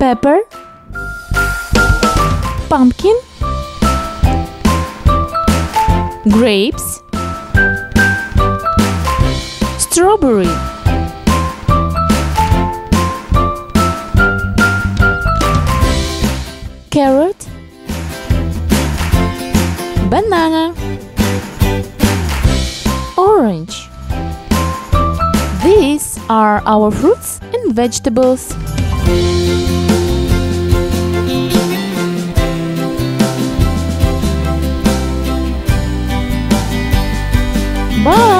pepper pumpkin grapes strawberry. Carrot banana orange. These are our fruits and vegetables. Bye!